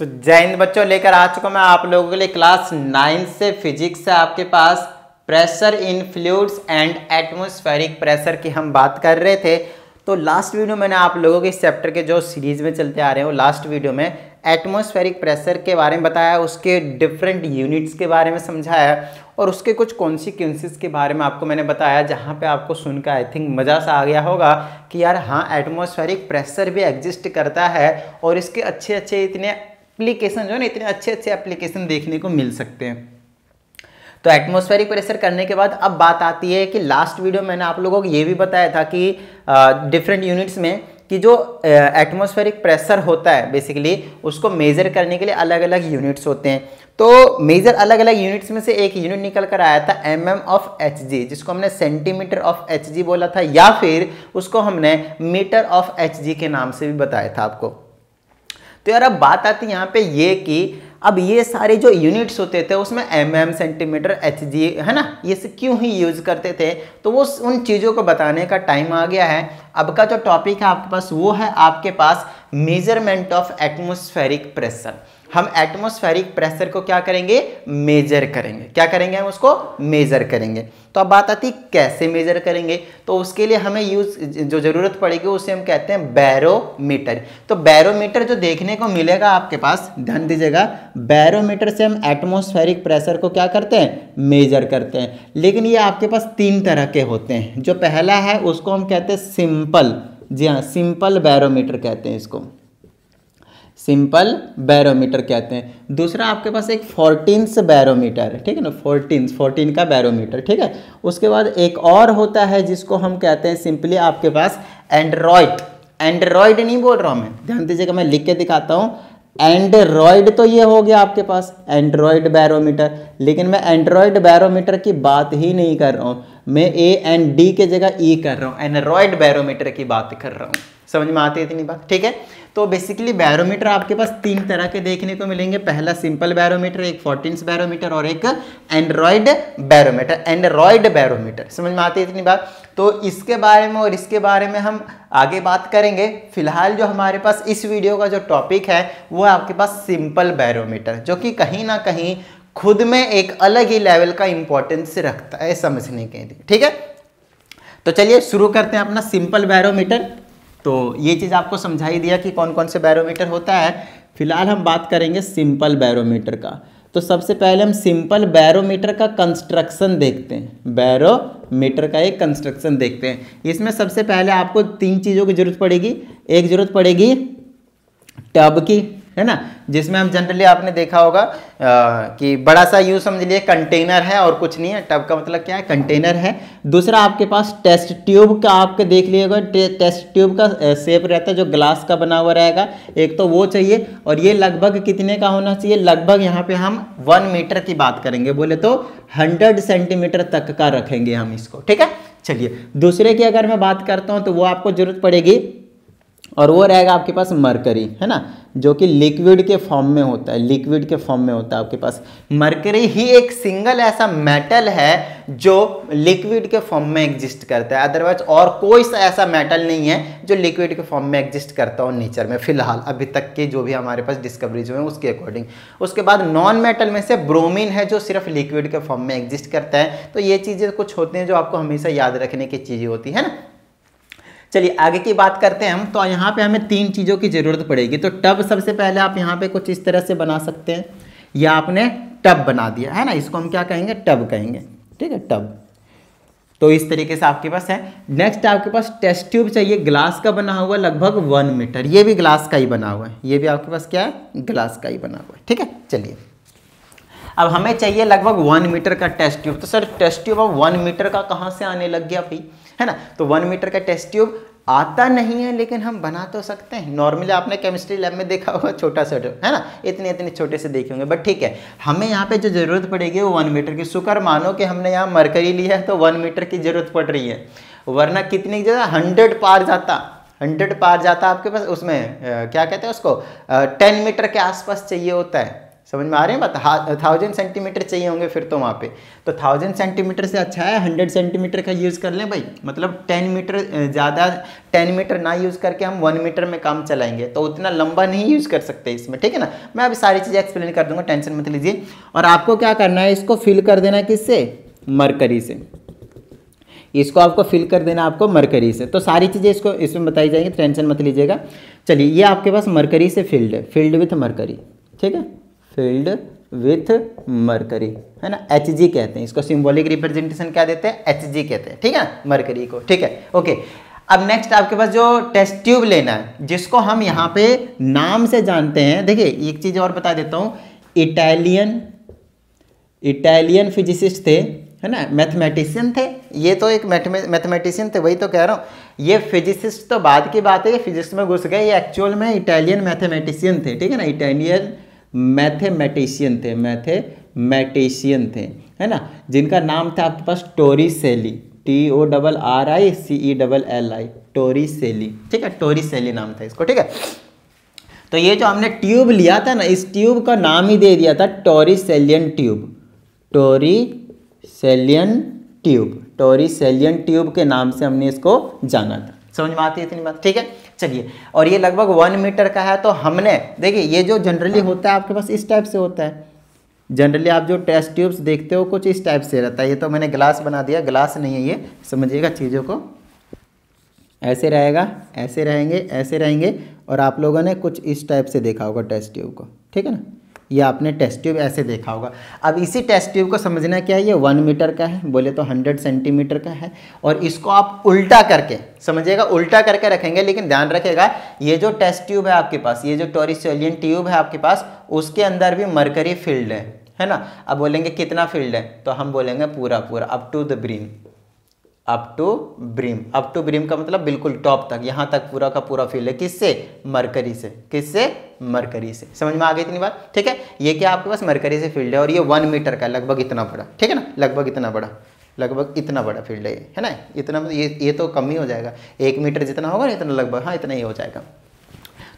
तो जय हिंद बच्चों, लेकर आ चुका मैं आप लोगों के लिए क्लास नाइन से फिजिक्स से आपके पास। Pressure in fluids and atmospheric pressure की हम बात कर रहे थे। तो लास्ट वीडियो मैंने आप लोगों के इस चैप्टर के जो सीरीज़ में चलते आ रहे हैं लास्ट वीडियो में एटमोस्फेरिक प्रेशर के बारे में बताया, उसके डिफरेंट यूनिट्स के बारे में समझाया, और उसके कुछ कॉन्सिक्वेंसेस के बारे में आपको मैंने बताया, जहाँ पे आपको सुनकर आई थिंक मज़ा सा आ गया होगा कि यार हाँ एटमोस्फेरिक प्रेशर भी एग्जिस्ट करता है, और इसके अच्छे अच्छे इतने एप्लीकेशन जो है ना, इतने अच्छे अच्छे एप्लीकेशन देखने को मिल सकते हैं। तो एटमॉस्फेरिक प्रेशर करने के बाद अब बात आती है कि लास्ट वीडियो मैंने आप लोगों को ये भी बताया था कि डिफरेंट यूनिट्स में कि जो एटमॉस्फेरिक प्रेशर होता है बेसिकली उसको मेजर करने के लिए अलग अलग यूनिट्स होते हैं। तो मेजर अलग अलग यूनिट्स में से एक यूनिट निकल कर आया था M M of H G जिसको हमने सेंटीमीटर ऑफ़ एच जी बोला था, या फिर उसको हमने मीटर ऑफ़ एच जी के नाम से भी बताया था आपको। तो यार अब बात आती है यहाँ पे ये कि अब ये सारे जो यूनिट्स होते थे, उसमें M M centimetre H G है ना? ये से क्यों ही यूज़ करते थे? तो वो उन चीज़ों को बताने का टाइम आ गया है। अब का जो टॉपिक है आपके पास, वो है आपके पास मेज़रमेंट ऑफ़ एटमोस्फेरिक प्रेशर हम एटमोस्फेरिक प्रेशर को क्या करेंगे? मेजर करेंगे। क्या करेंगे हम उसको? मेजर करेंगे। तो अब बात आती कैसे मेजर करेंगे? तो उसके लिए हमें यूज़ जो ज़रूरत पड़ेगी उसे हम कहते हैं बैरोमीटर तो बैरोमीटर जो देखने को मिलेगा आपके पास, ध्यान दीजिएगा बैरोमीटर से हम एटमोस्फेरिक प्रेशर को क्या करते हैं? मेजर करते हैं। लेकिन ये आपके पास तीन तरह के होते हैं। जो पहला है, उसको हम कहते हैं सिंपल जी हाँ सिंपल बैरोमीटर कहते हैं इसको। सिंपल बैरोमीटर कहते हैं। दूसरा आपके पास एक फोर्टीन्स बैरोमीटर ठीक है ना? फोर्टीन्स फोर्टीन का बैरोमीटर, ठीक है? उसके बाद एक और होता है जिसको हम कहते हैं सिंपली आपके पास एंड्रॉयड एंड्रॉयड नहीं बोल रहा हूँ मैं, ध्यान दीजिएगा मैं लिख के दिखाता हूँ। एंड्रॉयड तो ये हो गया आपके पास एंड्रॉयड बैरोमीटर, लेकिन मैं एंड्रॉयड बैरोमीटर की बात ही नहीं कर रहा हूँ। मैं ए एंड डी के जगह ई कर रहा हूँ एंड्रॉयड बैरोमीटर की बात कर रहा हूँ। समझ में आती है इतनी बात? ठीक है? तो बेसिकली बैरोमीटर आपके पास तीन तरह के देखने को मिलेंगे। पहला सिंपल बैरोमीटर एक फोर्टीन्स बैरोमीटर और एक एंड्रॉयड बैरोमीटर एंड्रॉयड बैरोमीटर समझ में आती है इतनी बात? तो इसके बारे में और इसके बारे में हम आगे बात करेंगे। फ़िलहाल जो हमारे पास इस वीडियो का जो टॉपिक है, वो है आपके पास सिंपल बैरोमीटर जो कि कहीं ना कहीं खुद में एक अलग ही लेवल का इंपॉर्टेंस रखता है समझने के लिए। ठीक है? तो चलिए शुरू करते हैं अपना सिंपल बैरोमीटर तो ये चीज़ आपको समझाई दिया कि कौन कौन से बैरोमीटर होता है। फ़िलहाल हम बात करेंगे सिंपल बैरोमीटर का। तो सबसे पहले हम सिंपल बैरोमीटर का कंस्ट्रक्शन देखते हैं। बैरोमीटर का एक कंस्ट्रक्शन देखते हैं। इसमें सबसे पहले आपको तीन चीज़ों की ज़रूरत पड़ेगी। एक ज़रूरत पड़ेगी टब की। है ना? जिसमें हम जनरली आपने देखा होगा आ, कि बड़ा सा यूज़ समझ लिए कंटेनर है और कुछ नहीं है। टब का मतलब क्या है? कंटेनर है। दूसरा आपके पास टेस्ट ट्यूब का आपके देख लीजिएगा टे, टेस्ट ट्यूब का शेप रहता है जो ग्लास का बना हुआ रहेगा। एक तो वो चाहिए और ये लगभग कितने का होना चाहिए? लगभग यहाँ पे हम वन मीटर की बात करेंगे। बोले तो हंड्रेड सेंटीमीटर तक का रखेंगे हम इसको। ठीक है? चलिए दूसरे की अगर मैं बात करता हूँ तो वो आपको ज़रूरत पड़ेगी और वो रहेगा आपके पास मरकरी, है ना? जो कि लिक्विड के फॉर्म में होता है, लिक्विड के फॉर्म में होता है आपके पास। मरकरी ही एक सिंगल ऐसा मेटल है जो लिक्विड के फॉर्म में एग्जिस्ट करता है। अदरवाइज़ और कोई सा ऐसा मेटल नहीं है जो लिक्विड के फॉर्म में एग्जिस्ट करता हो नेचर में, फ़िलहाल। अभी तक के जो भी हमारे पास डिस्कवरीज हुए उसके अकॉर्डिंग उसके बाद नॉन मेटल में से ब्रोमीन है जो सिर्फ़ लिक्विड के फॉर्म में एग्जिस्ट करता है। तो ये चीज़ें कुछ होती हैं जो आपको हमेशा याद रखने की चीज़ें होती है ना? चलिए आगे की बात करते हैं हम। तो यहाँ पे हमें तीन चीज़ों की ज़रूरत पड़ेगी। तो टब सबसे पहले आप यहाँ पे कुछ इस तरह से बना सकते हैं। या आपने टब बना दिया, है ना? इसको हम क्या कहेंगे? टब कहेंगे। ठीक है? टब। तो इस तरीके से आपके पास है। नेक्स्ट आपके पास टेस्ट ट्यूब चाहिए। ग्लास का बना हुआ लगभग वन मीटर ये भी ग्लास का ही बना हुआ है। ये भी आपके पास क्या है? ग्लास का ही बना हुआ है। ठीक है? चलिए। अब हमें चाहिए लगभग वन मीटर का टेस्ट ट्यूब तो सर टेस्ट ट्यूब अब वन मीटर का कहाँ से आने लग गया भाई? है ना? तो वन मीटर का टेस्ट ट्यूब आता नहीं है, लेकिन हम बना तो सकते हैं। नॉर्मली आपने केमिस्ट्री लैब में देखा होगा, छोटा सा है ना? इतने इतने छोटे से देखे होंगे बट ठीक है। हमें यहाँ पे जो ज़रूरत पड़ेगी, वो वन मीटर की। शुक्र मानो कि हमने यहाँ मरकरी लिया है तो वन मीटर की ज़रूरत पड़ रही है। वरना कितनी जगह? हंड्रेड पार जाता। हंड्रेड पार जाता आपके पास, उसमें क्या कहते हैं उसको? टेन मीटर के आसपास चाहिए होता है। समझ में आ रहे हैं बात? थाउज़ेंड सेंटीमीटर चाहिए होंगे फिर तो वहाँ पे। तो थाउज़ेंड सेंटीमीटर से अच्छा है हंड्रेड सेंटीमीटर का यूज़ कर लें भाई। मतलब टेन मीटर ज़्यादा टेन मीटर ना यूज़ करके हम वन मीटर में काम चलाएँगे तो उतना लंबा नहीं यूज़ कर सकते इसमें, ठीक है ना? मैं अभी सारी चीज़ें एक्सप्लेन कर दूँगा टेंशन मत लीजिए। और आपको क्या करना है, इसको फिल कर देना किससे? मरकरी से। इसको आपको फिल कर देना आपको मरकरी से। तो सारी चीज़ें इसको, इसमें बताई जाएँगी टेंशन मत लीजिएगा। चलिए, ये आपके पास मरकरी से फ़ील्ड है। फ़ील्ड विथ मरकरी ठीक है? फ़ील्ड विथ मरकरी है ना? एच जी कहते हैं। इसको सिंबॉलिक रिप्रेजेंटेशन क्या देते हैं? एच जी कहते हैं। ठीक है? मरकरी को। ठीक है? ओके अब नेक्स्ट आपके पास जो टेस्ट ट्यूब लेना है, जिसको हम यहाँ पे नाम से जानते हैं, देखिए, एक चीज़ और बता देता हूँ। इटालियन इटालियन फिजिसिस्ट थे, है ना? मैथमेटिशियन थे। ये तो एक मैथमेटिशियन थे, वही तो कह रहा हूँ। ये फिजिसिस्ट तो बाद की बात है, ये फिजिक्स में घुस गए, ये एक्चुअल में इटालियन मैथमेटिशियन थे। ठीक है ना? इटालियन मैथमेटिशियन थे मैथमेटिशियन थे, है ना? जिनका नाम था आपके पास Torricelli T O double R I C E double L I Torricelli ठीक है? टोरी सेली नाम था इसको, ठीक है? तो ये जो हमने ट्यूब लिया था ना, इस ट्यूब का नाम ही दे दिया था Torricellian tube Torricellian tube Torricellian tube के नाम से हमने इसको जाना था। समझ में आती है इतनी बात? ठीक है? चलिए, और ये लगभग वन मीटर का है तो हमने, देखिए, ये जो जनरली होता है, आपके पास इस टाइप से होता है। जनरली आप जो टेस्ट ट्यूब्स देखते हो, कुछ इस टाइप से रहता है। ये तो मैंने ग्लास बना दिया ग्लास नहीं है ये, समझिएगा चीज़ों को। ऐसे रहेगा, ऐसे रहेंगे ऐसे रहेंगे, और आप लोगों ने कुछ इस टाइप से देखा होगा टेस्ट ट्यूब को, ठीक है ना? ये आपने टेस्ट ट्यूब ऐसे देखा होगा। अब इसी टेस्ट ट्यूब को समझना क्या है? ये वन मीटर का है, बोले तो हंड्रेड सेंटीमीटर का है। और इसको आप उल्टा करके, समझिएगा, उल्टा करके रखेंगे, लेकिन ध्यान रखेगा ये जो टेस्ट ट्यूब है आपके पास, ये जो टोरिसोलियन ट्यूब है आपके पास, उसके अंदर भी मरकरी फ़ील्ड है है ना? अब बोलेंगे कितना फ़ील्ड है? तो हम बोलेंगे पूरा पूरा up to the brim up to brim up to brim का मतलब बिल्कुल टॉप तक, यहाँ तक पूरा का पूरा फ़ील्ड है। किससे? मरकरी से। किससे? मरकरी से। समझ में आ गई इतनी बात? ठीक है? ये क्या आपके पास मरकरी से फ़ील्ड है और ये वन मीटर का लगभग इतना बड़ा। ठीक है ना? लगभग इतना बड़ा। लगभग इतना बड़ा फ़ील्ड है है ना? इतना ये ये तो कम ही हो जाएगा। एक मीटर जितना होगा ना, इतना लगभग। हाँ इतना ही हो जाएगा।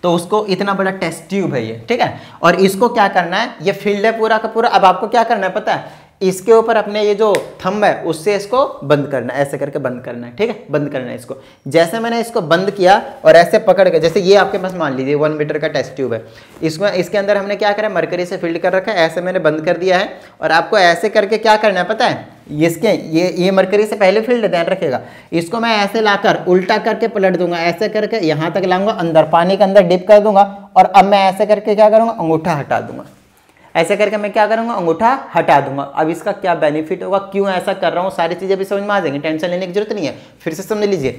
तो उसको इतना बड़ा टेस्ट ट्यूब है ये। ठीक है? और इसको क्या करना है? ये फ़ील्ड है पूरा का पूरा। अब आपको क्या करना है पता है? इसके ऊपर अपने ये जो थंब है, उससे इसको बंद करना, ऐसे करके बंद करना है, ठीक है? बंद करना है इसको। जैसे मैंने इसको बंद किया और ऐसे पकड़ के, जैसे ये आपके पास मान लीजिए वन मीटर का टेस्ट ट्यूब है, इसमें, इसके अंदर हमने क्या करा मरकरी से फिल्ड कर रखा है, ऐसे मैंने बंद कर दिया है और आपको ऐसे करके क्या करना है पता है? इसके, ये ये मरकरी से पहले फ़ील्ड ध्यान रखेगा इसको मैं ऐसे लाकर, उल्टा करके पलट दूँगा, ऐसे करके यहाँ तक लाऊँगा, अंदर, पानी के अंदर डिप कर दूँगा और अब मैं ऐसे करके क्या करूँगा? अंगूठा हटा दूँगा। ऐसे करके मैं क्या करूँगा? अंगूठा हटा दूँगा। अब इसका क्या बेनिफिट होगा? क्यों ऐसा कर रहा हूँ? सारी चीज़ें भी समझ में आ जाएँगी। टेंशन लेने की ज़रूरत नहीं है। फिर से समझ लीजिए।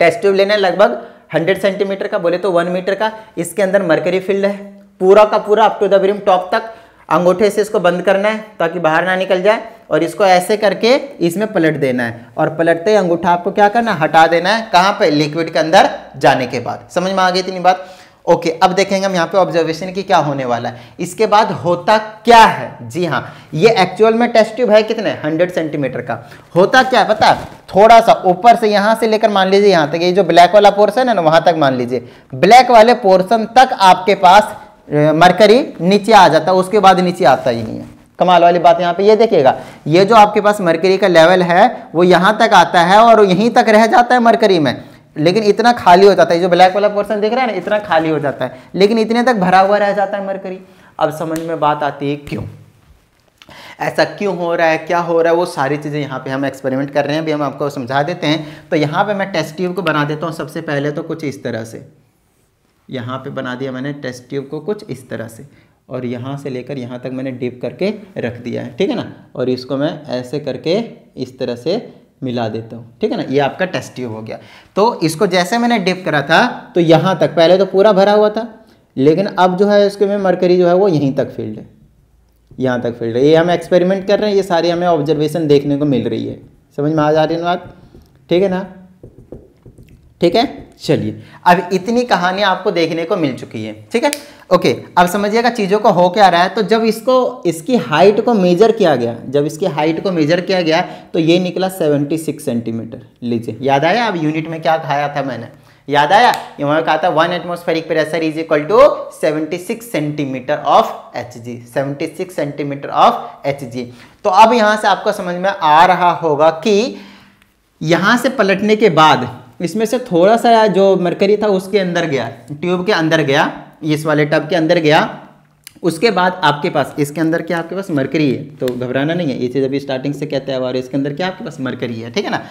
टेस्ट ट्यूब लेना है लगभग हंड्रेड सेंटीमीटर का, बोले तो वन मीटर का। इसके अंदर मरकरी फ़ील्ड है। पूरा का पूरा up to the brim top तक। अंगूठे से इसको बंद करना है ताकि बाहर ना निकल जाए। और इसको ऐसे करके इसमें पलट देना है। और पलटते ही अंगूठा आपको क्या करना हटा देना है। कहाँ पे? लिक्विड के अंदर जाने के बाद। समझ में आ गई इतनी बात? ओके अब देखेंगे हम यहाँ पे ऑब्जर्वेशन की क्या होने वाला है। इसके बाद होता क्या है? जी हाँ ये एक्चुअल में टेस्ट ट्यूब है कितने? 100 सेंटीमीटर का। होता क्या है? पता थोड़ा सा ऊपर से यहाँ से लेकर मान लीजिए यहाँ तक, ये जो ब्लैक वाला पोर्सन है ना, वहाँ तक मान लीजिए। ब्लैक वाले पोर्सन तक आपके पास मरकरी नीचे आ जाता है उसके बाद नीचे आता ही नहीं है। कमाल वाली बात यहाँ पे, ये देखिएगा। ये जो आपके पास मरकरी का लेवल है, वो यहाँ तक आता है और यहीं तक रह जाता है मरकरी में। लेकिन इतना खाली हो जाता है। जो ब्लैक वाला पोर्सन दिख रहा है ना, इतना खाली हो जाता है। लेकिन इतने तक भरा हुआ रह जाता है मरकरी अब समझ में बात आती है क्यों? ऐसा क्यों हो रहा है? क्या हो रहा है? वो सारी चीज़ें यहाँ पे हम एक्सपेरिमेंट कर रहे हैं। अभी हम आपको समझा देते हैं। तो यहाँ पे मैं टेस्ट ट्यूब को बना देता हूँ। सबसे पहले तो कुछ इस तरह से। यहाँ पे बना दिया मैंने टेस्ट ट्यूब को कुछ इस तरह से। और यहाँ से लेकर यहाँ तक मैंने डिप करके रख दिया है। ठीक है ना? और इसको मैं ऐसे करके इस तरह से मिला देता हूँ। ठीक है ना? ये आपका टेस्ट ट्यूब हो गया। तो इसको जैसे मैंने डिप करा था तो यहाँ तक, पहले तो पूरा भरा हुआ था, लेकिन अब जो है इसके में मरकरी जो है वो यहीं तक फ़ील्ड है। यहाँ तक फ़ील्ड है। ये हम एक्सपेरिमेंट कर रहे हैं, ये सारी हमें ऑब्जर्वेशन देखने को मिल रही है। समझ में आ जा रही है बात? ठीक है ना? ठीक है? चलिए, अब इतनी कहानी आपको देखने को मिल चुकी है, ठीक है? ओके, अब समझिएगा चीज़ों को हो क्या रहा है तो जब इसको, इसकी हाइट को मेजर किया गया, जब इसकी हाइट को मेजर किया गया तो ये निकला 76 सेंटीमीटर लीजिए। याद आया अब यूनिट में क्या खाया था मैंने? याद आया? वहाँ कहा था one atmospheric pressure is equal to 76 centimetre of H G seventy centimetre of H G तो अब यहाँ से आपको समझ में आ रहा होगा कि यहाँ से पलटने के बाद इसमें से थोड़ा सा जो मरकरी था उसके अंदर गया, ट्यूब के अंदर गया, इस वाले टब के अंदर गया। उसके बाद आपके पास, इसके अंदर क्या आपके पास मरकरी है? तो घबराना नहीं है, ये चीज़ अभी स्टार्टिंग से कहते हैं और इसके अंदर क्या आपके पास मरकरी है, ठीक है ना?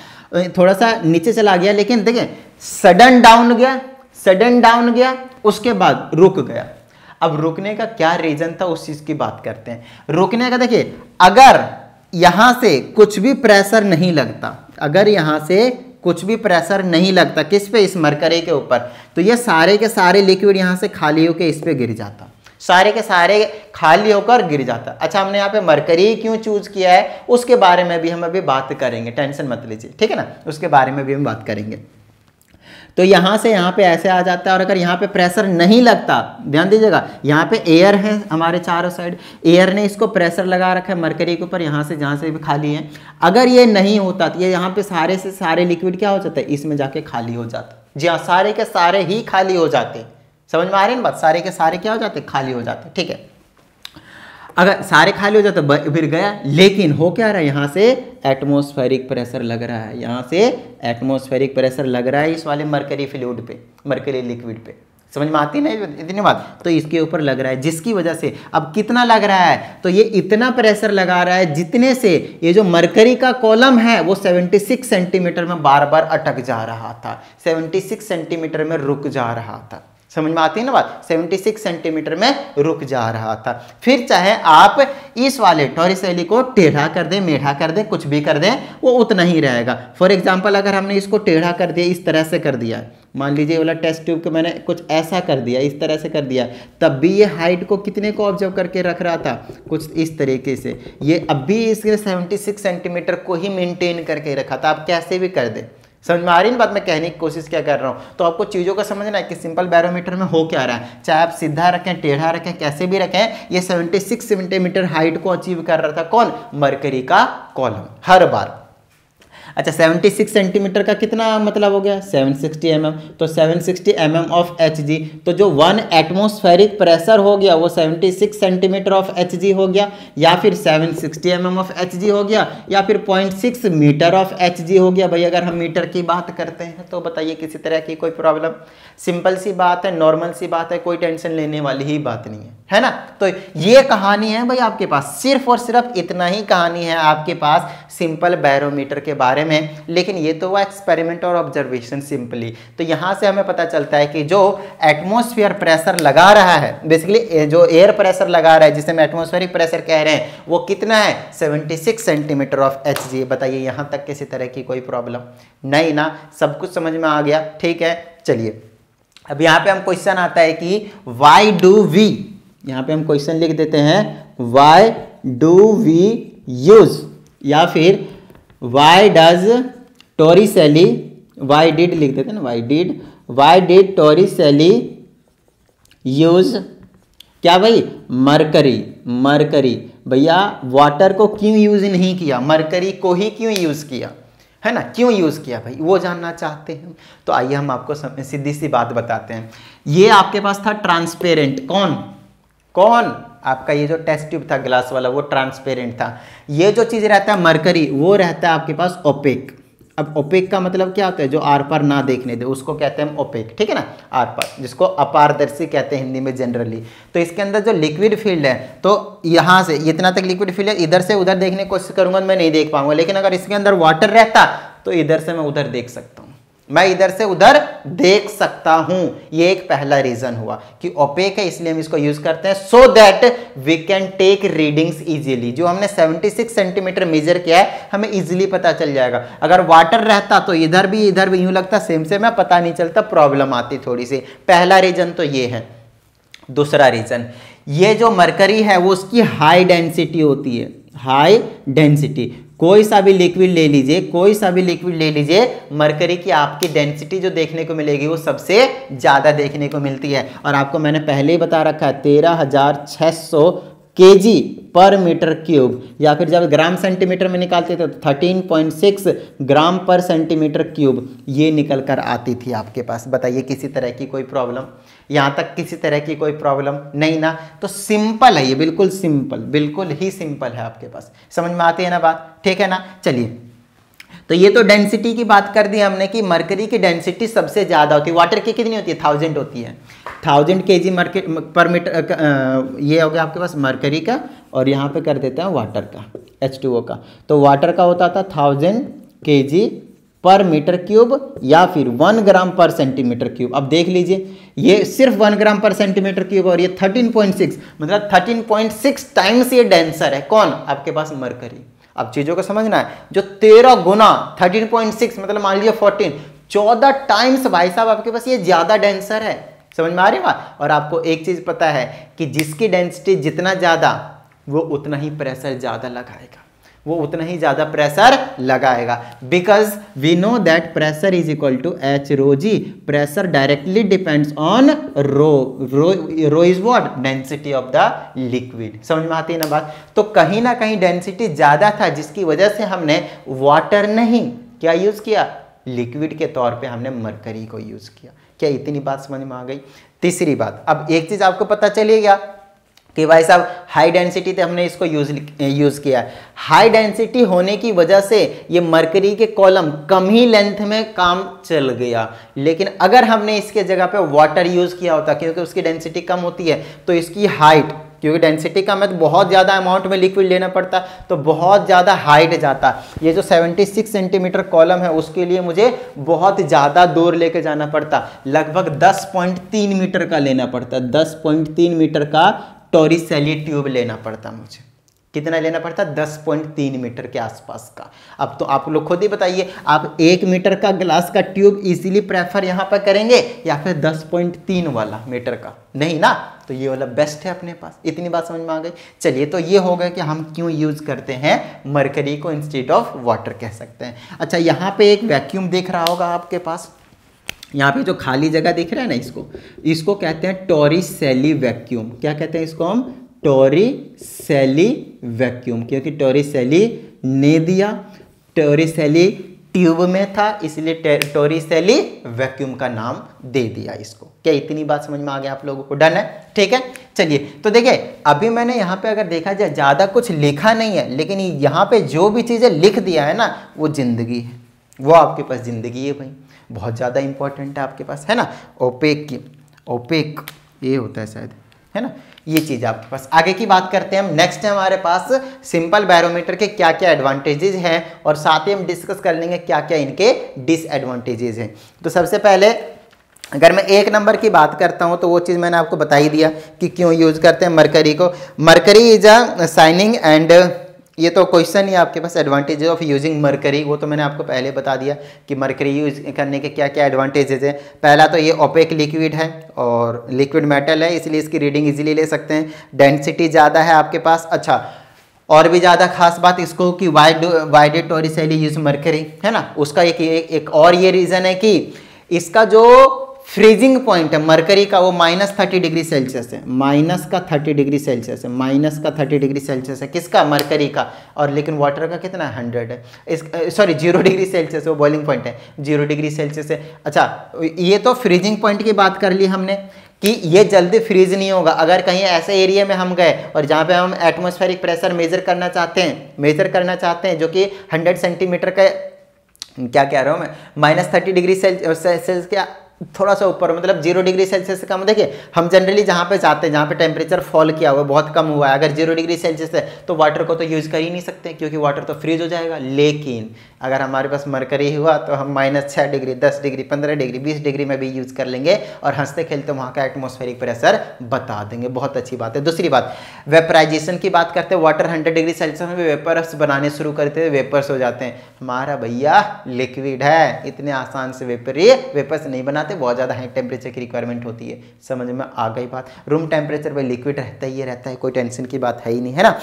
थोड़ा सा नीचे चला गया, लेकिन देखिए सडन डाउन गया सडन डाउन गया, उसके बाद रुक गया। अब रुकने का क्या रीजन था उस चीज़ की बात करते हैं। रुकने का देखिए, अगर यहाँ से कुछ भी प्रेशर नहीं लगता, अगर यहाँ से कुछ भी प्रेशर नहीं लगता, किस पे? इस मरकरे के ऊपर। तो ये सारे के सारे लिक्विड यहाँ से खाली होकर इस पर गिर जाता। सारे के सारे खाली होकर गिर जाता। अच्छा हमने यहाँ पे मरकरी क्यों चूज़ किया है? उसके बारे में भी हम अभी बात करेंगे। टेंशन मत लीजिए, ठीक है ना? उसके बारे में भी हम बात करेंगे। तो यहाँ से यहाँ पे ऐसे आ जाता है, और अगर यहाँ पे प्रेशर नहीं लगता, ध्यान दीजिएगा, यहाँ पे एयर है हमारे चारों साइड एयर ने इसको प्रेशर लगा रखा है मरकरी के ऊपर, यहाँ से जहाँ से भी खाली है। अगर ये नहीं होता तो ये यहाँ पे सारे से सारे लिक्विड क्या हो जाता है? इसमें जाके खाली हो जाता जी हाँ सारे के सारे ही खाली हो जाते समझ में आ रही है बात? सारे के सारे क्या हो जाते खाली हो जाते ठीक है। अगर सारे खाली हो जाते फिर गया। लेकिन हो क्या रहा है? यहाँ से एटमोस्फेरिक प्रेशर लग रहा है। यहाँ से एटमोस्फेरिक प्रेशर लग रहा है इस वाले मरकरी फ्लूड पे मरकरी लिक्विड पे। समझ में आती नहीं इतनी बात। तो इसके ऊपर लग रहा है। जिसकी वजह से अब कितना लग रहा है? तो ये इतना प्रेशर लगा रहा है जितने से ये जो मरकरी का कॉलम है, वो 76 सेंटीमीटर में बार बार अटक जा रहा था। 76 सेंटीमीटर में रुक जा रहा था। समझ में आती है ना बात? 76 सेंटीमीटर में रुक जा रहा था। फिर चाहे आप इस वाले टोरिसैली को टेढ़ा कर दें, मेढ़ा कर दें, कुछ भी कर दें, वो उतना ही रहेगा। फॉर एग्ज़ाम्पल अगर हमने इसको टेढ़ा कर दिया, इस तरह से कर दिया। मान लीजिए, वाला टेस्ट ट्यूब को मैंने कुछ ऐसा कर दिया, इस तरह से कर दिया, तब भी ये हाइट को कितने को ऑब्ज़र्व करके रख रहा था? कुछ इस तरीके से। ये अब भी इसके 76 सेंटीमीटर को ही मेंटेन करके रखा था। आप कैसे भी कर दें। समझ में आ रही बात मैं कहने की कोशिश क्या कर रहा हूँ? तो आपको चीज़ों का समझना है कि सिंपल बैरोमीटर में हो क्या रहा है? चाहे आप सीधा रखें, टेढ़ा रखें, कैसे भी रखें, ये 76 सेंटीमीटर हाइट को अचीव कर रहा था कौन? मरकरी का कॉलम हर बार। अच्छा 76 सेंटीमीटर का कितना मतलब हो गया? 760 सिक्सटी mm, तो 760 सिक्सटी mm ऑफ़ एचजी तो जो वन एटमोस्फेरिक प्रेशर हो गया वो 76 सेंटीमीटर ऑफ़ एचजी हो गया या फिर 760 सिक्सटी mm ऑफ़ एचजी हो गया या फिर 0.6 मीटर ऑफ़ एचजी हो गया। भाई अगर हम मीटर की बात करते हैं तो बताइए किसी तरह की कोई प्रॉब्लम सिंपल सी बात है नॉर्मल सी बात है कोई टेंशन लेने वाली ही बात नहीं है है ना? तो ये कहानी है भाई आपके पास सिर्फ़ और सिर्फ़ इतना ही कहानी है आपके पास सिंपल बैरोमीटर के बारे में लेकिन ये तो वो एक्सपेरिमेंट और ऑब्जर्वेशन सिंपली तो यहाँ से हमें पता चलता है कि जो एटमोसफियर प्रेशर लगा रहा है बेसिकली जो एयर प्रेशर लगा रहा है, जिसे हम एटमोस्फेरिक प्रेशर कह रहे हैं, वो कितना है? 76 सेंटीमीटर ऑफ़ एच जी बताइए यहाँ तक किसी तरह की कोई प्रॉब्लम नहीं ना? सब कुछ समझ में आ गया? ठीक है, चलिए। अब यहाँ पे हम क्वेश्चन आता है कि वाई डू वी यहाँ पे हम क्वेश्चन लिख देते हैं वाई डू वी यूज़ या फिर why does Torricelli why did लिख देते ना why did why did Torricelli use क्या भाई? मरकरी मरकरी भैया वाटर को क्यों यूज़ नहीं किया? मरकरी को ही क्यों यूज़ किया? है ना? क्यों यूज़ किया भाई? वो जानना चाहते हैं। तो आइए हम आपको सीधी सी बात बताते हैं। ये आपके पास था ट्रांसपेरेंट कौन? कौन? आपका ये जो टेस्ट ट्यूब था ग्लास वाला, वो ट्रांसपेरेंट था। ये जो चीज़ रहता है मरकरी वो रहता है आपके पास ओपेक अब ओपेक का मतलब क्या होता है? जो आर पार ना देखने दे, उसको कहते हैं हम ओपेक ठीक है ना? आर पार, जिसको अपारदर्शी कहते हैं हिंदी में जनरली तो इसके अंदर जो लिक्विड फ़ील्ड है तो यहाँ से इतना तक लिक्विड फ़ील्ड है, इधर से उधर देखने की कोशिश करूँगा, मैं नहीं देख पाऊँगा। लेकिन अगर इसके अंदर वाटर रहता तो इधर से मैं उधर देख सकता हूँ। मैं इधर से उधर देख सकता हूँ। ये एक पहला रीजन हुआ कि ओपेक है, इसलिए हम इसको यूज़ करते हैं। So that we can take readings easily जो हमने 76 सेंटीमीटर मेजर किया है, हमें इजीली पता चल जाएगा। अगर वाटर रहता तो इधर भी इधर भी यूँ लगता सेम से मैं पता नहीं चलता प्रॉब्लम आती थोड़ी सी। पहला रीजन तो ये है। दूसरा रीजन ये जो मरकरी है, वो उसकी हाई डेंसिटी होती है। हाई डेंसिटी कोई सा भी लिक्विड ले लीजिए, कोई सा भी लिक्विड ले लीजिए मरकरी की आपकी डेंसिटी जो देखने को मिलेगी, वो सबसे ज़्यादा देखने को मिलती है। और आपको मैंने पहले ही बता रखा है, तेरह हज़ार छः सौ केजी पर मीटर क्यूब या फिर जब ग्राम सेंटीमीटर में निकालते थे तो 13.6 ग्राम पर सेंटीमीटर क्यूब ये निकल कर आती थी आपके पास। बताइए, किसी तरह की कोई प्रॉब्लम यहाँ तक किसी तरह की कोई प्रॉब्लम नहीं ना? तो सिंपल है ये, बिल्कुल सिंपल बिल्कुल ही सिंपल है आपके पास। समझ में आती है ना बात? ठीक है ना? चलिए तो ये तो डेंसिटी की बात कर दी हमने कि मरकरी की डेंसिटी सबसे ज़्यादा होती है। वाटर की कितनी होती है? थाउज़ेंड होती है। थाउज़ेंड के जी पर मीटर ये हो गया आपके पास मरकरी का और यहाँ पे कर देते हैं वाटर का एच का। तो वाटर का होता था थाउज़ेंड के जी पर मीटर क्यूब या फिर वन ग्राम पर सेंटीमीटर क्यूब अब देख लीजिए, ये सिर्फ़ वन ग्राम पर सेंटीमीटर क्यूब और ये 13.6 मतलब 13.6 टाइम्स ये डेंसर है। कौन? आपके पास मरकरी अब चीज़ों को समझना है। जो तेरह गुना 13.6 मतलब मान लीजिए 14 चौदह टाइम्स भाई साहब आपके पास ये ज़्यादा डेंसर है। समझ में आ रही बात? और आपको एक चीज़ पता है कि जिसकी डेंसिटी जितना ज़्यादा, वो उतना ही प्रेशर ज़्यादा लगाएगा। वो उतना ही ज़्यादा प्रेशर लगाएगा। Because we know that pressure is equal to H rho G pressure directly depends on rho rho is what density of the liquid समझ में आती है ना बात? तो कहीं ना कहीं डेंसिटी ज़्यादा था, जिसकी वजह से हमने वाटर नहीं, क्या यूज़ किया? लिक्विड के तौर पे हमने मरकरी को यूज़ किया। क्या इतनी बात समझ में आ गई? तीसरी बात। अब एक चीज़ आपको पता चली गया कि भाई साहब हाई डेंसिटी थे हमने इसको यूज़ यूज़ किया। हाई डेंसिटी होने की वजह से ये मरकरी के कॉलम कम ही लेंथ में काम चल गया। लेकिन अगर हमने इसके जगह पे वाटर यूज़ किया होता, क्योंकि उसकी डेंसिटी कम होती है तो इसकी हाइट क्योंकि डेंसिटी कम है तो बहुत ज़्यादा अमाउंट में लिक्विड लेना पड़ता तो बहुत ज़्यादा हाइट जाता। ये जो 76 सेंटीमीटर कॉलम है, उसके लिए मुझे बहुत ज़्यादा दूर लेके जाना पड़ता। लगभग 10.3 मीटर का लेना पड़ता 10.3 मीटर का टोरिसेली ट्यूब लेना पड़ता मुझे। कितना लेना पड़ता? दस पॉइंट तीन मीटर के आसपास का। अब तो आप लोग खुद ही बताइए, आप एक मीटर का ग्लास का ट्यूब इजीली प्रेफर यहाँ पर करेंगे या फिर दस पॉइंट तीन वाला मीटर का? नहीं ना? तो ये वाला बेस्ट है अपने पास। इतनी बात समझ में आ गई? चलिए तो ये हो गया कि हम क्यों यूज़ करते हैं मरकरी को इंस्टीट ऑफ़ वाटर कह सकते हैं। अच्छा यहाँ पे एक वैक्यूम देख रहा होगा आपके पास। यहाँ पे जो खाली जगह दिख रहा है ना इसको इसको कहते हैं टोरी सेली वैक्यूम क्या कहते हैं इसको हम? टोरी सेली वैक्यूम क्योंकि टोरी सेली ने दिया टोरी सेली ट्यूब में था, इसलिए टोरी सेली वैक्यूम का नाम दे दिया इसको। क्या इतनी बात समझ में आ गया आप लोगों को? डन है? ठीक है? चलिए तो देखिए, अभी मैंने यहाँ पे अगर देखा जाए, ज़्यादा कुछ लिखा नहीं है, लेकिन यहाँ पे जो भी चीज़ें लिख दिया है ना, वो ज़िंदगी है। वो आपके पास ज़िंदगी है भाई। बहुत ज़्यादा इंपॉर्टेंट है आपके पास, है ना? ओपेक की ओपेक ये होता है शायद, है ना? ये चीज़ आपके पास। आगे की बात करते हैं हम। नेक्स्ट है हमारे पास सिंपल बैरोमीटर के क्या क्या एडवांटेजेस हैं और साथ ही हम डिस्कस कर लेंगे क्या क्या इनके डिसएडवांटेजेस हैं। तो सबसे पहले, अगर मैं एक नंबर की बात करता हूँ तो वो चीज़ मैंने आपको बता ही दिया कि क्यों यूज़ करते हैं मरकरी को। Mercury is a shining and ये तो क्वेश्चन ही आपके पास एडवांटेज ऑफ़ यूजिंग मरकरी वो तो मैंने आपको पहले बता दिया कि मरकरी यूज़ करने के क्या क्या एडवांटेजेस हैं। पहला तो ये ओपेक लिक्विड है और लिक्विड मेटल है इसलिए इसकी रीडिंग इजीली ले सकते हैं। डेंसिटी ज़्यादा है आपके पास अच्छा और भी ज़्यादा खास बात इसको कि why'd why did Torricelli use mercury है ना? उसका एक, एक, एक और ये रीज़न है कि इसका जो फ्रीजिंग पॉइंट है, मरकरी का वो माइनस थर्टी डिग्री सेल्सियस है। माइनस का थर्टी डिग्री सेल्सियस है, माइनस का थर्टी डिग्री सेल्सियस है। किसका? मरकरी का। और लेकिन वाटर का कितना? हंड्रेड है। इस सॉरी ज़ीरो डिग्री सेल्सियस वो बॉइलिंग पॉइंट है। ज़ीरो डिग्री सेल्सियस है। अच्छा ये तो फ्रीजिंग पॉइंट की बात कर ली हमने कि ये जल्दी फ्रीज नहीं होगा। अगर कहीं ऐसे एरिया में हम गए और जहाँ पे हम एटमोस्फेरिक प्रेशर मेजर करना चाहते हैं मेजर करना चाहते हैं, जो कि 100 सेंटीमीटर का क्या कह रहा हूँ मैं? माइनस थर्टी डिग्री सेल्सियस क्या? थोड़ा सा ऊपर मतलब ज़ीरो डिग्री सेल्सियस से कम। देखिए, हम जनरली जहाँ पे जाते हैं, जहाँ पे टेम्परेचर फॉल किया हुआ है, बहुत कम हुआ है। अगर ज़ीरो डिग्री सेल्सियस है तो वाटर को तो यूज़ कर ही नहीं सकते, क्योंकि वाटर तो फ्रीज हो जाएगा। लेकिन अगर हमारे पास मरकरी हुआ तो हम माइनस छः डिग्री, दस डिग्री, पंद्रह डिग्री, बीस डिग्री में भी यूज़ कर लेंगे और हँसते खेलते वहाँ का एटमोस्फेरिक प्रेशर बता देंगे। बहुत अच्छी बात है। दूसरी बात वेपराइजेशन की बात करते हैं। वाटर हंड्रेड डिग्री सेल्सियस में वेपर्स बनाने शुरू करते हैं वेपर्स हो जाते हैं। हमारा भैया लिक्विड है, इतने आसान से वेपर वेपर्स नहीं बनाते। बहुत ज़्यादा हाई टेम्परेचर की रिक्वायरमेंट होती है। समझ में आ गई बात। रूम टेम्परेचर पर लिक्विड रहता ही रहता है, कोई टेंशन की बात है ही नहीं, है ना?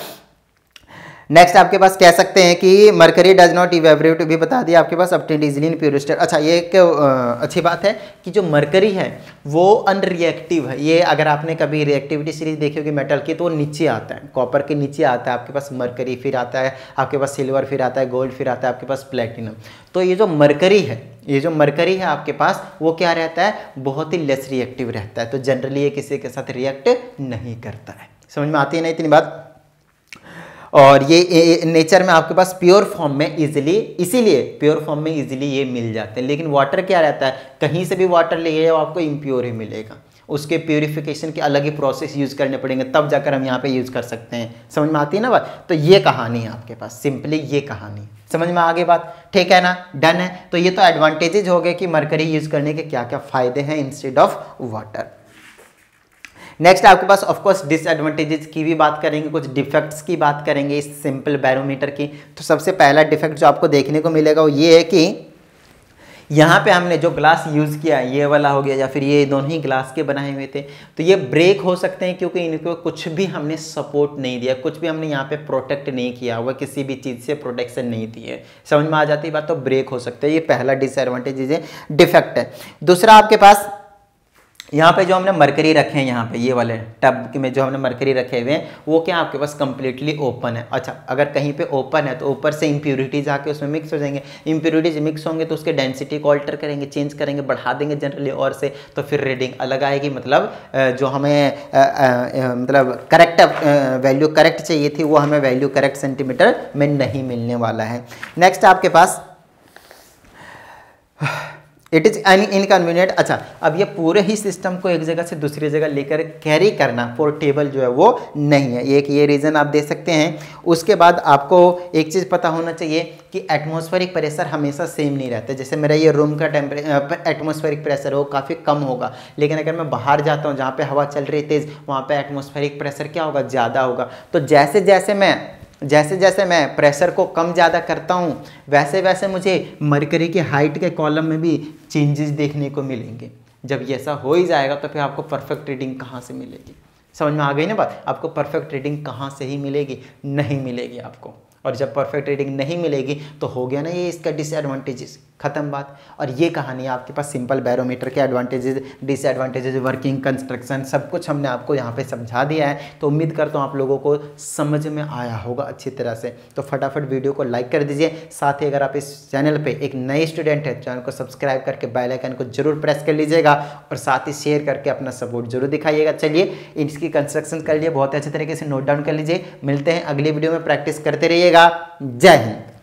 नेक्स्ट आपके पास कह सकते हैं कि मरकरी डज नॉट इवेबरेट भी बता दिया आपके पास अपटेंड इजिली इन प्योरिस्टर अच्छा ये एक अच्छी बात है कि जो मरकरी है, वो अनरिएक्टिव है। ये अगर आपने कभी रिएक्टिविटी सीरीज़ देखी होगी मेटल की तो वो नीचे आता है। कॉपर के नीचे आता है, आपके पास मरकरी फिर आता है, आपके पास सिल्वर फिर आता है गोल्ड फिर आता है, आपके पास प्लेटिनम तो ये जो मरकरी है ये जो मरकरी है आपके पास, वो क्या रहता है? बहुत ही लेस रिएक्टिव रहता है। तो जनरली ये किसी के साथ रिएक्ट नहीं करता है। समझ में आती है ना इतनी बात? और ये नेचर में आपके पास प्योर फॉर्म में इजीली इसीलिए प्योर फॉर्म में इजीली ये मिल जाते हैं। लेकिन वाटर क्या रहता है? कहीं से भी वाटर ले आपको इम्प्योर ही मिलेगा। उसके प्योरिफिकेशन के अलग ही प्रोसेस यूज़ करने पड़ेंगे, तब जाकर हम यहाँ पे यूज़ कर सकते हैं। समझ में आती है ना बात? तो ये कहानी है आपके पास सिंपली ये कहानी। समझ में आगे बात? ठीक है ना? डन है। तो ये तो एडवांटेजेज हो गए कि मरकरी यूज़ करने के क्या क्या फ़ायदे हैं इंस्टेड ऑफ़ वाटर नेक्स्ट आपके पास ऑफकोर्स डिसएडवांटेजेस की भी बात करेंगे, कुछ डिफेक्ट्स की बात करेंगे, इस सिंपल बैरोमीटर की। तो सबसे पहला डिफेक्ट जो आपको देखने को मिलेगा वो ये है कि यहाँ पे हमने जो ग्लास यूज़ किया, ये वाला हो गया या फिर ये दोनों ही ग्लास के बनाए हुए थे तो ये ब्रेक हो सकते हैं क्योंकि इनको कुछ भी हमने सपोर्ट नहीं दिया, कुछ भी हमने यहाँ पे प्रोटेक्ट नहीं किया हुआ, किसी भी चीज़ से प्रोटेक्शन नहीं दी है। समझ में आ जाती बात? तो ब्रेक हो सकते हैं। ये पहला डिसएडवांटेज है डिफेक्ट है। दूसरा आपके पास यहाँ पे जो हमने मरकरी रखे हैं, यहाँ पे ये वाले टब में जो हमने मरकरी रखे हुए हैं, वो क्या आपके पास कम्प्लीटली ओपन है? अच्छा अगर कहीं पे ओपन है तो ऊपर से इम्प्योरिटीज आके उसमें मिक्स हो जाएँगे। इम्प्योरिटीज मिक्स होंगे तो उसके डेंसिटी को ऑल्टर करेंगे चेंज करेंगे, बढ़ा देंगे जनरली और से तो फिर रीडिंग अलग आएगी। मतलब जो हमें मतलब करेक्ट वैल्यू करेक्ट चाहिए थी, वो हमें वैल्यू करेक्ट सेंटीमीटर में नहीं मिलने वाला है। नेक्स्ट आपके पास इट इज़ एनी इनकन्वीनियंट अच्छा अब ये पूरे ही सिस्टम को एक जगह से दूसरी जगह लेकर कैरी करना पोर्टेबल जो है वो नहीं है। एक ये रीज़न आप दे सकते हैं। उसके बाद आपको एक चीज़ पता होना चाहिए कि एटमॉस्फेरिक प्रेशर हमेशा सेम नहीं रहता। जैसे मेरा ये रूम का टेम्परे एटमॉस्फेरिक प्रेशर है, काफ़ी कम होगा। लेकिन अगर मैं बाहर जाता हूँ, जहाँ पर हवा चल रही तेज़, वहाँ पर एटमॉस्फेरिक प्रेशर क्या होगा? ज़्यादा होगा। तो जैसे जैसे मैं जैसे जैसे मैं प्रेशर को कम ज़्यादा करता हूँ वैसे वैसे मुझे मरकरी की हाइट के कॉलम में भी चेंजेस देखने को मिलेंगे। जब ऐसा हो ही जाएगा तो फिर आपको परफेक्ट रीडिंग कहाँ से मिलेगी? समझ में आ गई ना बात? आपको परफेक्ट रीडिंग कहाँ से ही मिलेगी? नहीं मिलेगी आपको। और जब परफेक्ट रीडिंग नहीं मिलेगी तो हो गया ना ये इसका डिसएडवांटेजेस ख़त्म बात। और ये कहानी आपके पास सिंपल बैरोमीटर के एडवांटेजेस डिसएडवांटेजेस वर्किंग कंस्ट्रक्शन सब कुछ हमने आपको यहाँ पे समझा दिया है। तो उम्मीद करता हूँ आप लोगों को समझ में आया होगा अच्छी तरह से। तो फटाफट वीडियो को लाइक कर दीजिए। साथ ही अगर आप इस चैनल पर एक नए स्टूडेंट है चैनल को सब्सक्राइब करके बेलाइकन को ज़रूर प्रेस कर लीजिएगा और साथ ही शेयर करके अपना सपोर्ट ज़रूर दिखाइएगा। चलिए, इसकी कंस्ट्रक्शन कर लिए। बहुत अच्छे तरीके से नोट डाउन कर लीजिए। मिलते हैं अगली वीडियो में। प्रैक्टिस करते रहिएगा। जय हिंद।